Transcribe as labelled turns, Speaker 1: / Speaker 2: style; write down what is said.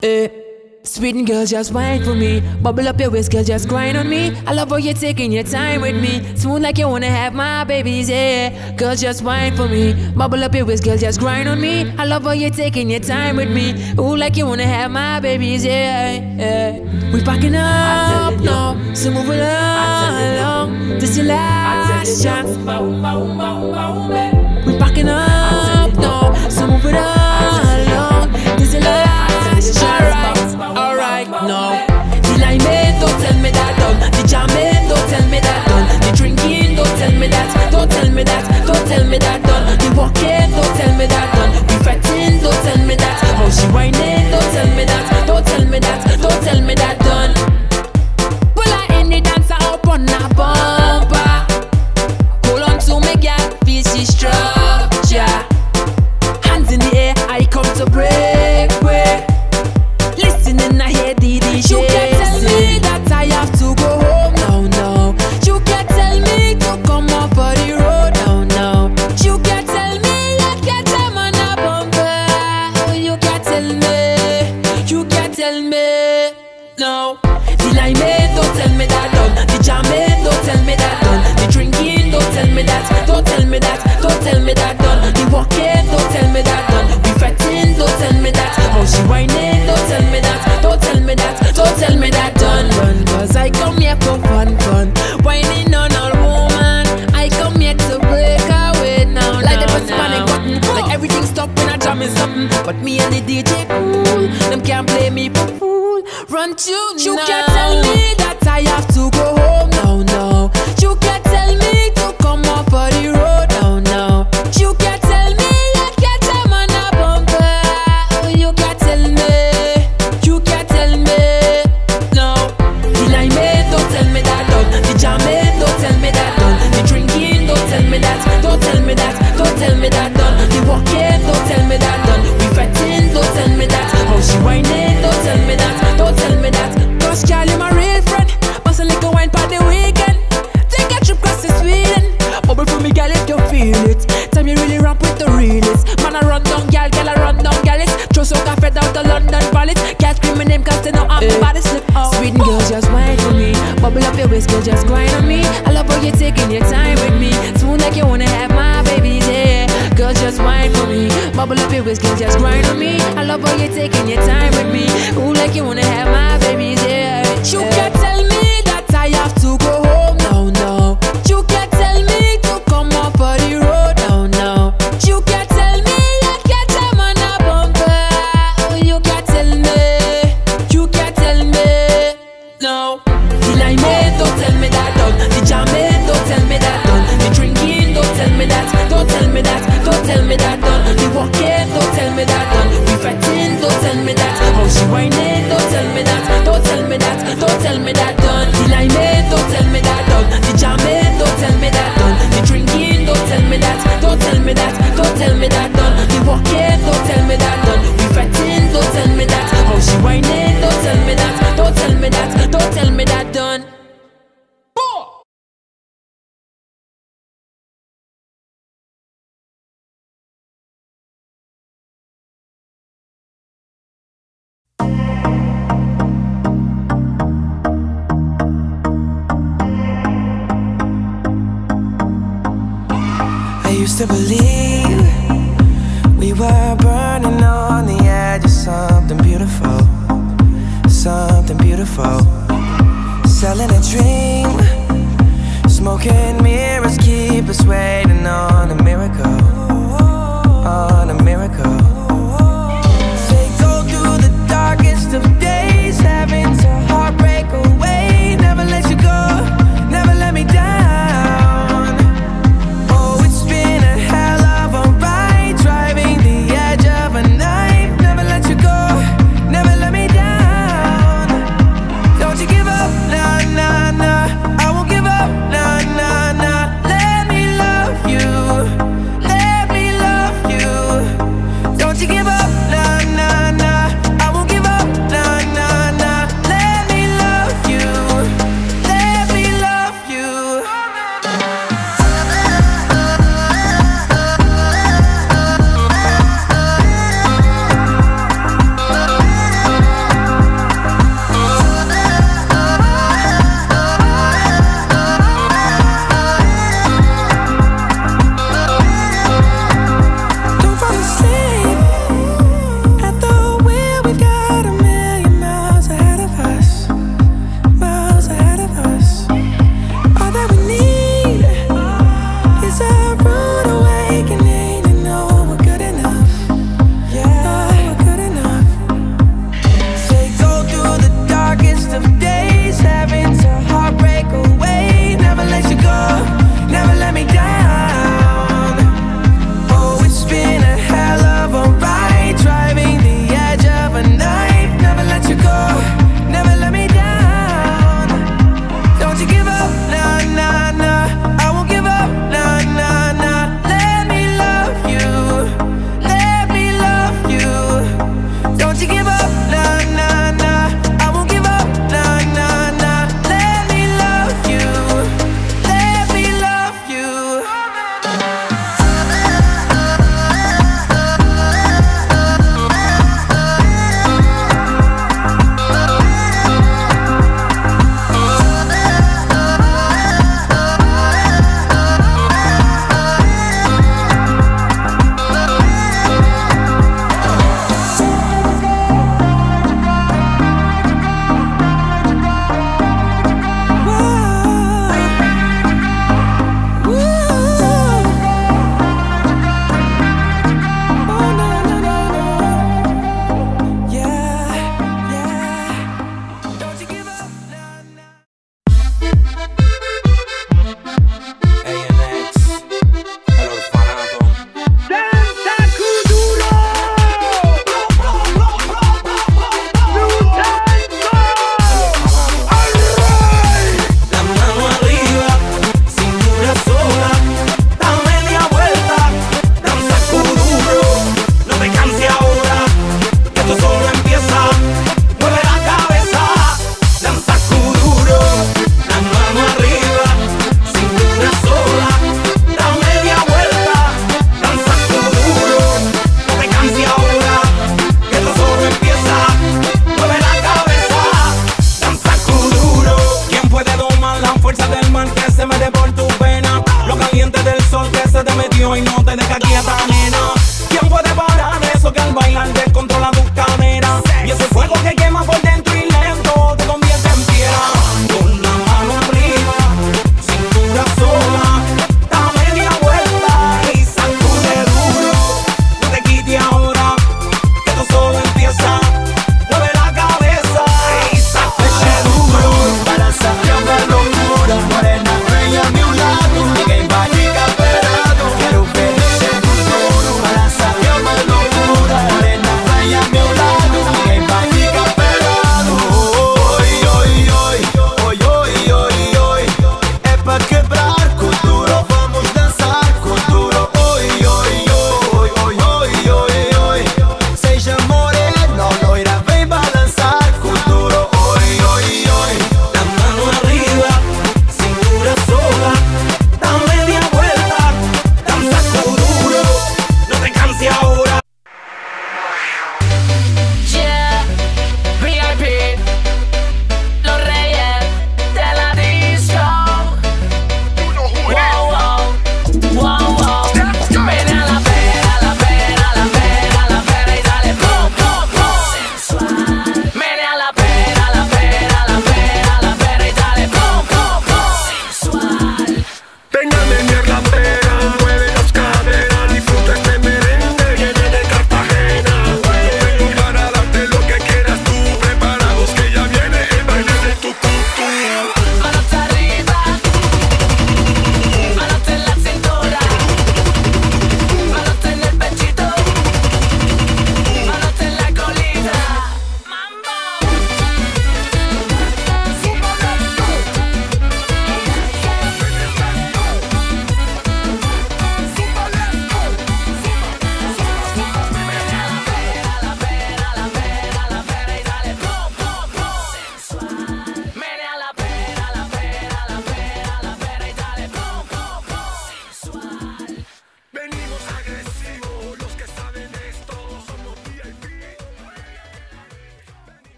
Speaker 1: Eh. Sweet girl, just wine for me. Bubble up your waist, girl, just grind on me. I love how you're taking your time with me. Smooth like you wanna have my babies, yeah. Girl, just wine for me. Bubble up your waist, girl, just grind on me. I love how you're taking your time with me. Ooh, like you wanna have my babies, yeah. yeah. We packing up now, so move along. This your last chance. We packing up now, so move it up. Alright, alright, no. The limeade, don't tell me that done. The jamming, tell me that done. The drinking, don't tell me that. Don't tell me that. Don't tell me that done. The walking, don't tell me that done. The fretting, don't tell me that. How she whining, don't tell me that. Don't tell me that. Don't tell me that done. Pull her in dancer up on bumper. Hold on to me, girl, feel she structure. Hands in the air, I come to break. tell me no. The limeade, don't tell me that done. The jammade, don't tell me that done. The drinking, don't tell me that. Don't tell me that. Don't tell me that. always can just grind on me. I love how you're taking your time with me. Ooh, like you wanna have my